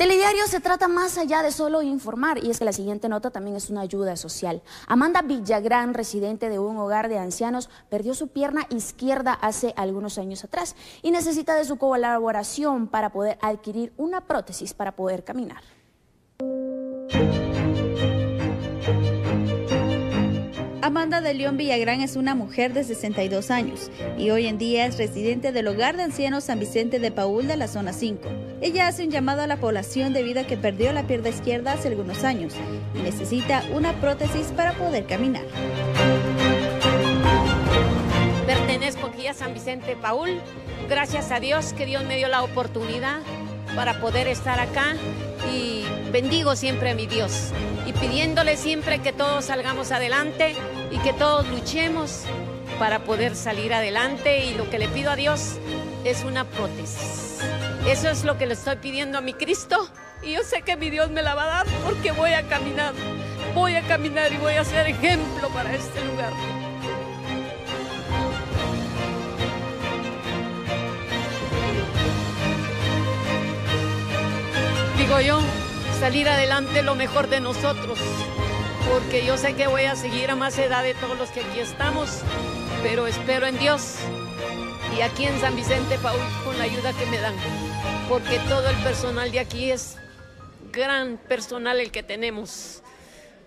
Telediario se trata más allá de solo informar y es que la siguiente nota también es una ayuda social. Amanda Villagrán, residente de un hogar de ancianos, perdió su pierna izquierda hace algunos años atrás y necesita de su colaboración para poder adquirir una prótesis para poder caminar. Amanda de León Villagrán es una mujer de 62 años y hoy en día es residente del Hogar de Ancianos San Vicente de Paul de la zona 5. Ella hace un llamado a la población debido a que perdió la pierna izquierda hace algunos años y necesita una prótesis para poder caminar. Pertenezco aquí a San Vicente de Paul. Gracias a Dios que Dios me dio la oportunidad para poder estar acá. Y bendigo siempre a mi Dios. Y pidiéndole siempre que todos salgamos adelante y que todos luchemos para poder salir adelante. Y lo que le pido a Dios es una prótesis. Eso es lo que le estoy pidiendo a mi Cristo. Y yo sé que mi Dios me la va a dar porque voy a caminar, voy a caminar y voy a ser ejemplo para este lugar. Yo, salir adelante lo mejor de nosotros, porque yo sé que voy a seguir a más edad de todos los que aquí estamos, pero espero en Dios y aquí en San Vicente Paul con la ayuda que me dan, porque todo el personal de aquí es gran personal el que tenemos,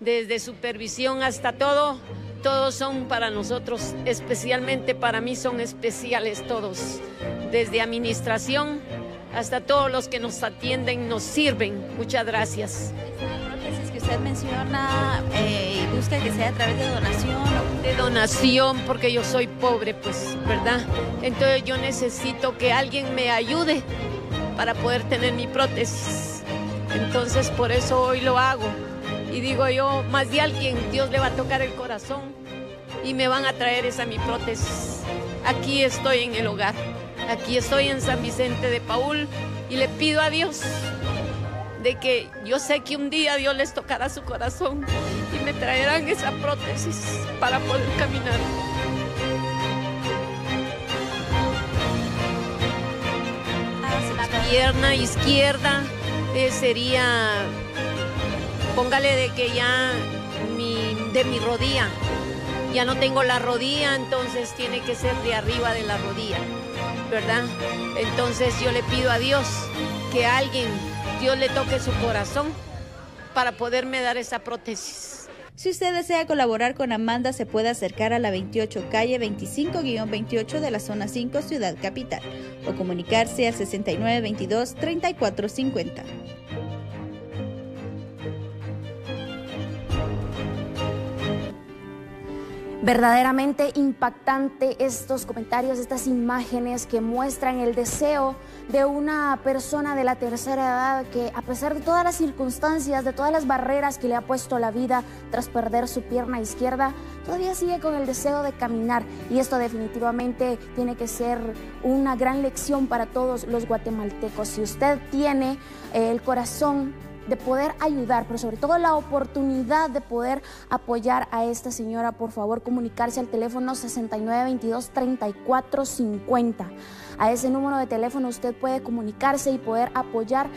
desde supervisión hasta todo, todos son para nosotros, especialmente para mí son especiales todos, desde administración hasta todos los que nos atienden, nos sirven. Muchas gracias. Prótesis que usted menciona eh, y busca que sea a través de donación. De donación, porque yo soy pobre, pues, ¿verdad? Entonces yo necesito que alguien me ayude para poder tener mi prótesis. Entonces por eso hoy lo hago. Y digo yo, más de alguien Dios le va a tocar el corazón y me van a traer esa mi prótesis. Aquí estoy en el hogar. Aquí estoy en San Vicente de Paul y le pido a Dios de que yo sé que un día Dios les tocará su corazón y me traerán esa prótesis para poder caminar. Pierna izquierda eh, sería, póngale de que ya de mi rodilla, ya no tengo la rodilla, entonces tiene que ser de arriba de la rodilla. ¿Verdad? Entonces yo le pido a Dios que alguien, Dios le toque su corazón para poderme dar esa prótesis. Si usted desea colaborar con Amanda, se puede acercar a la 28 calle 25-28 de la zona 5 Ciudad Capital o comunicarse al 6922 Verdaderamente impactante estos comentarios, estas imágenes que muestran el deseo de una persona de la tercera edad que a pesar de todas las circunstancias, de todas las barreras que le ha puesto la vida tras perder su pierna izquierda, todavía sigue con el deseo de caminar y esto definitivamente tiene que ser una gran lección para todos los guatemaltecos. Si usted tiene eh, el corazón de poder ayudar, pero sobre todo la oportunidad de poder apoyar a esta señora, por favor comunicarse al teléfono 6922-3450. A ese número de teléfono usted puede comunicarse y poder apoyar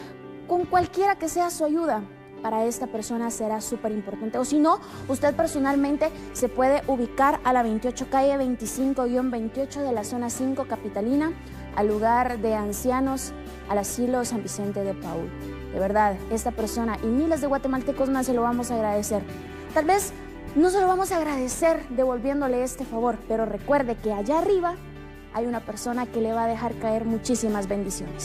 con cualquiera que sea su ayuda. Para esta persona será súper importante. O si no, usted personalmente se puede ubicar a la 28 calle 25-28 de la zona 5 capitalina, al lugar de ancianos, al asilo San Vicente de Paul. De verdad, esta persona y miles de guatemaltecos más se lo vamos a agradecer. Tal vez no se lo vamos a agradecer devolviéndole este favor, pero recuerde que allá arriba hay una persona que le va a dejar caer muchísimas bendiciones.